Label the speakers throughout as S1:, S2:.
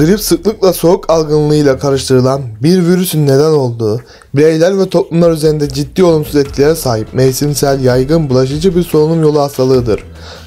S1: Grip sıklıkla soğuk algınlığıyla karıştırılan bir virüsün neden olduğu, bireyler ve toplumlar üzerinde ciddi olumsuz etkilere sahip mevsimsel yaygın bulaşıcı bir solunum yolu hastalığıdır.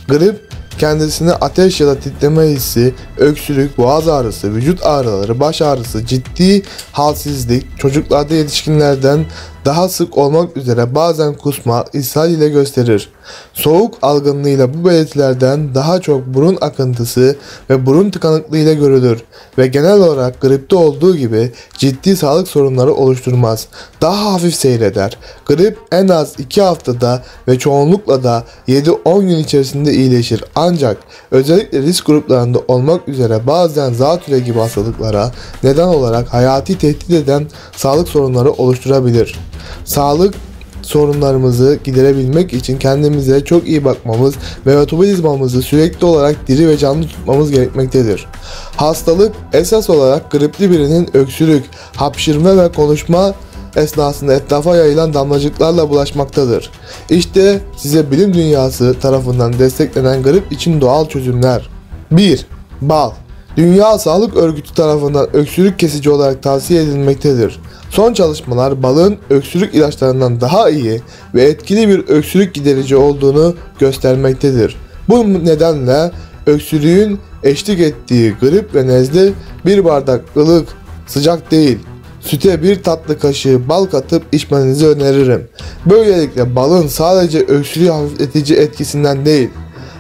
S1: Grip, kendisine ateş ya da titreme hissi, öksürük, boğaz ağrısı, vücut ağrıları, baş ağrısı, ciddi halsizlik, çocuklarda yetişkinlerden daha sık olmak üzere bazen kusma, ishal ile gösterir. Soğuk algınlığıyla bu belirtilerden daha çok burun akıntısı ve burun tıkanıklığı ile görülür ve genel olarak gripte olduğu gibi ciddi sağlık sorunları oluşturmaz. Daha hafif seyreder. Grip en az 2 haftada ve çoğunlukla da 7-10 gün içerisinde iyileşir. Ancak özellikle risk gruplarında olmak üzere bazen zatüre gibi hastalıklara neden olarak hayati tehdit eden sağlık sorunları oluşturabilir. Sağlık sorunlarımızı giderebilmek için kendimize çok iyi bakmamız ve metabolizmamızı sürekli olarak diri ve canlı tutmamız gerekmektedir. Hastalık esas olarak gripli birinin öksürük, hapşırma ve konuşma esnasında etrafa yayılan damlacıklarla bulaşmaktadır. İşte size bilim dünyası tarafından desteklenen grip için doğal çözümler. 1. Bal Dünya Sağlık Örgütü tarafından öksürük kesici olarak tavsiye edilmektedir. Son çalışmalar balın öksürük ilaçlarından daha iyi ve etkili bir öksürük giderici olduğunu göstermektedir. Bu nedenle öksürüğün eşlik ettiği grip ve nezle bir bardak ılık, sıcak değil, süte bir tatlı kaşığı bal katıp içmenizi öneririm. Böylelikle balın sadece öksürüğü hafifletici etkisinden değil,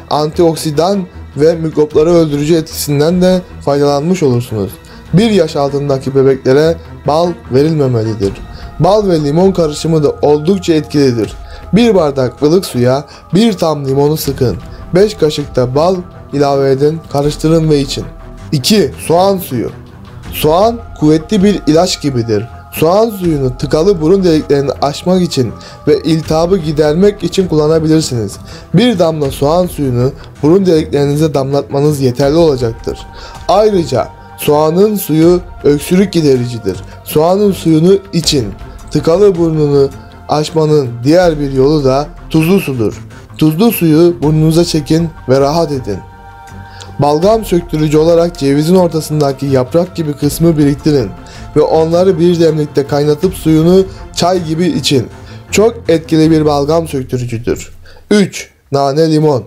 S1: antioksidan ve mikropları öldürücü etkisinden de faydalanmış olursunuz. 1 yaş altındaki bebeklere bal verilmemelidir. Bal ve limon karışımı da oldukça etkilidir. 1 bardak ılık suya 1 tam limonu sıkın. 5 kaşık da bal ilave edin, karıştırın ve için. 2. Soğan suyu. Soğan kuvvetli bir ilaç gibidir. Soğan suyunu tıkalı burun deliklerini açmak için ve iltihabı gidermek için kullanabilirsiniz. Bir damla soğan suyunu burun deliklerinize damlatmanız yeterli olacaktır. Ayrıca soğanın suyu öksürük gidericidir. Soğanın suyunu için. Tıkalı burnunu açmanın diğer bir yolu da tuzlu sudur. Tuzlu suyu burnunuza çekin ve rahat edin. Balgam söktürücü olarak cevizin ortasındaki yaprak gibi kısmı biriktirin ve onları bir demlikte kaynatıp suyunu çay gibi için. Çok etkili bir balgam söktürücüdür. 3. Nane limon.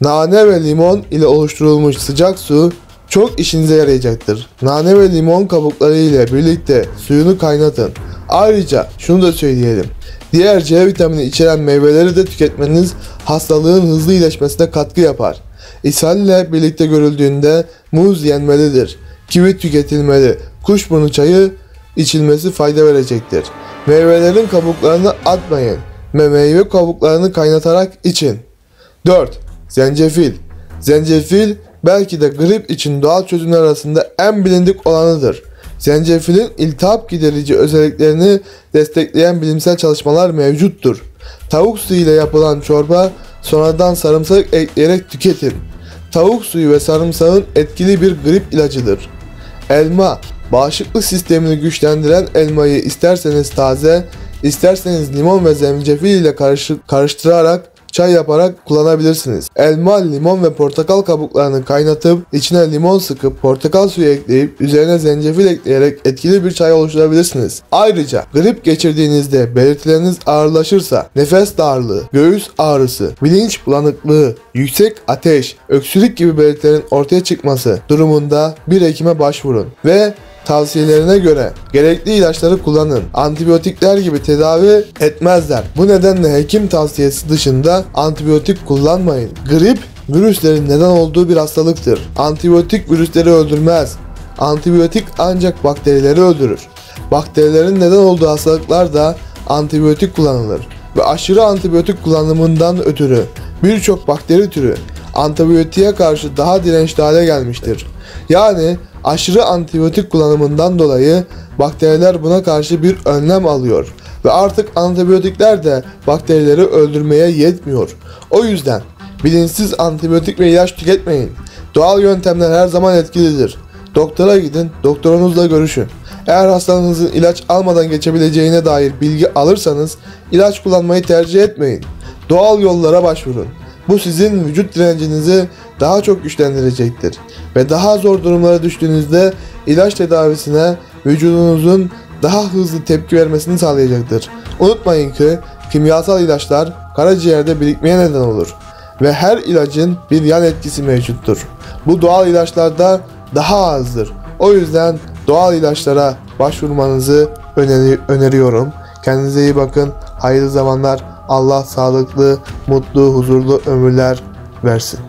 S1: Nane ve limon ile oluşturulmuş sıcak su çok işinize yarayacaktır. Nane ve limon kabukları ile birlikte suyunu kaynatın. Ayrıca şunu da söyleyelim. Diğer C vitamini içeren meyveleri de tüketmeniz hastalığın hızlı iyileşmesine katkı yapar. İshal ile birlikte görüldüğünde muz yenmelidir. Kivi tüketilmeli. Kuşburnu çayı içilmesi fayda verecektir. Meyvelerin kabuklarını atmayın ve meyve kabuklarını kaynatarak için. 4. Zencefil. Zencefil belki de grip için doğal çözümler arasında en bilindik olanıdır. Zencefilin iltihap giderici özelliklerini destekleyen bilimsel çalışmalar mevcuttur. Tavuk suyu ile yapılan çorba sonradan sarımsak ekleyerek tüketin. Tavuk suyu ve sarımsağın etkili bir grip ilacıdır. Elma, bağışıklık sistemini güçlendiren elmayı isterseniz taze, isterseniz limon ve zencefil ile karıştırarak çay yaparak kullanabilirsiniz. Elma, limon ve portakal kabuklarını kaynatıp içine limon sıkıp portakal suyu ekleyip üzerine zencefil ekleyerek etkili bir çay oluşturabilirsiniz. Ayrıca grip geçirdiğinizde belirtileriniz ağırlaşırsa nefes darlığı, göğüs ağrısı, bilinç bulanıklığı, yüksek ateş, öksürük gibi belirtilerin ortaya çıkması durumunda bir hekime başvurun ve tavsiyelerine göre gerekli ilaçları kullanın. Antibiyotikler gibi tedavi etmezler. Bu nedenle hekim tavsiyesi dışında antibiyotik kullanmayın. Grip virüslerin neden olduğu bir hastalıktır. Antibiyotik virüsleri öldürmez. Antibiyotik ancak bakterileri öldürür. Bakterilerin neden olduğu hastalıklar da antibiyotik kullanılır ve aşırı antibiyotik kullanımından ötürü birçok bakteri türü antibiyotiğe karşı daha dirençli hale gelmiştir. Yani aşırı antibiyotik kullanımından dolayı bakteriler buna karşı bir önlem alıyor ve artık antibiyotikler de bakterileri öldürmeye yetmiyor. O yüzden bilinçsiz antibiyotik ve ilaç tüketmeyin. Doğal yöntemler her zaman etkilidir. Doktora gidin, doktorunuzla görüşün. Eğer hastanızın ilaç almadan geçebileceğine dair bilgi alırsanız ilaç kullanmayı tercih etmeyin. Doğal yollara başvurun. Bu sizin vücut direncinizi daha çok güçlendirecektir. Ve daha zor durumlara düştüğünüzde ilaç tedavisine vücudunuzun daha hızlı tepki vermesini sağlayacaktır. Unutmayın ki kimyasal ilaçlar karaciğerde birikmeye neden olur ve her ilacın bir yan etkisi mevcuttur. Bu doğal ilaçlarda daha azdır. O yüzden doğal ilaçlara başvurmanızı öneri- öneriyorum. Kendinize iyi bakın. Hayırlı zamanlar. Allah sağlıklı, mutlu, huzurlu ömürler versin.